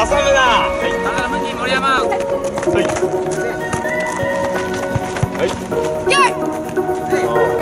挟むな。はい。高田向人森山。はい。はい。